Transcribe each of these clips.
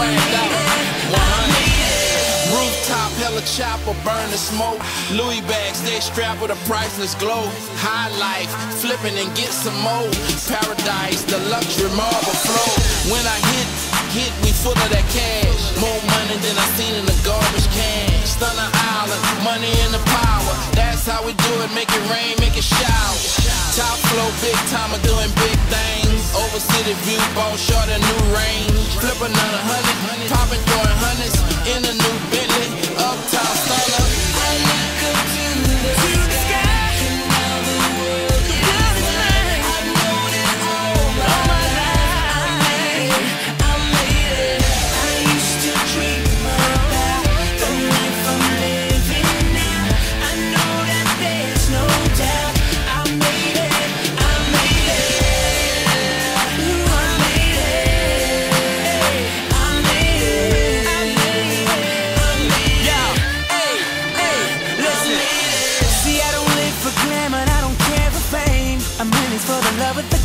Swagged out, 100. Rooftop, hella chopper, burn the smoke. Louis bags, they strapped with a priceless glow. High life, flipping and get some more. Paradise, the luxury marble flow. When I hit, hit, we full of that cash. More money than I seen in the garbage can. Stunner Island, money and the power. That's how we do it, make it rain, make it shower. Top View, ball short a new range. Flip another hundred, popping, throwing hundreds in a new Bentley.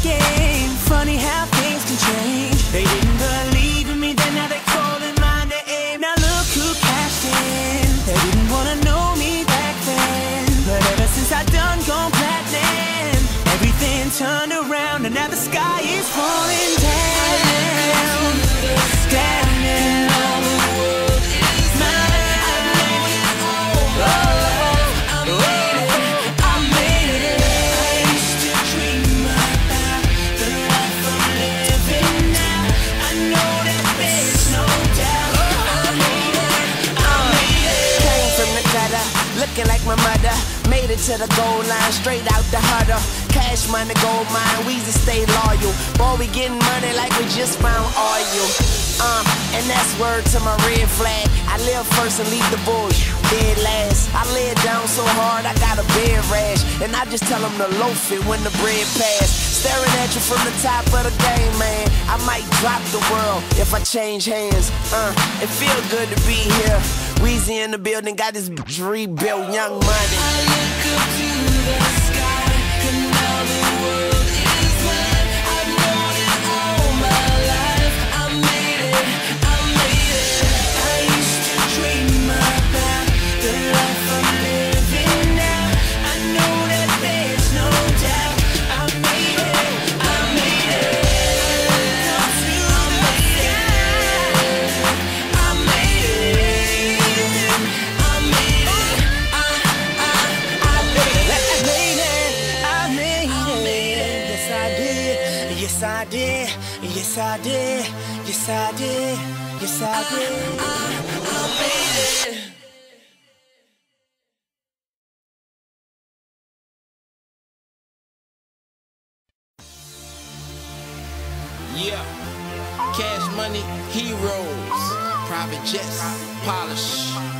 Game. Funny how things can change. They didn't believe in me, then now they calling my name. Now look who cashed in. They didn't wanna know me back then, but ever since I done gone platinum, everything turned around, and now the sky is falling down. To the goal line, straight out the huddle. Cash money, gold mine, Weezy stay loyal. Boy, we getting money like we just found oil. Uh, and that's word to my red flag. I live first and leave the bush dead last. I lay it down so hard, I got a bed rash. And I just tell them to loaf it when the bread pass. Staring at you from the top of the game, man. I might drop the world if I change hands. Uh, it feel good to be here. Weezy in the building, got this rebuilt, young money. Yes, I did. Yes, I did. Yes, I did. I I made it. Yeah. Cash money, heroes. Private jets, polish.